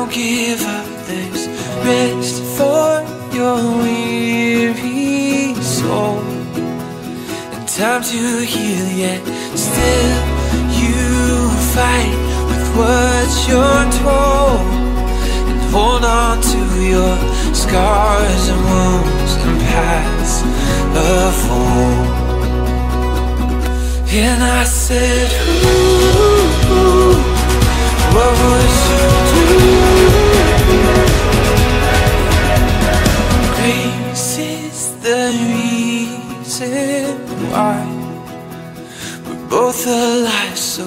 give up, there's rest for your weary soul. And time to heal, yet still you fight with what you're told. And hold on to your scars and wounds and paths of old. And I said, Ooh, reason why we're both alive. So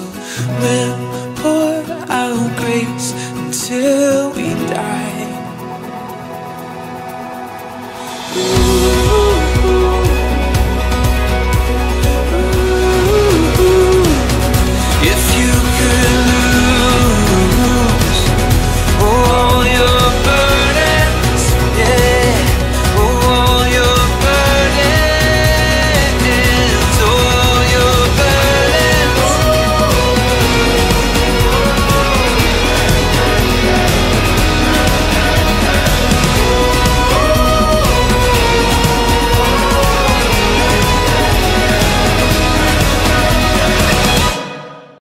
we'll pour out grace until we die. Ooh.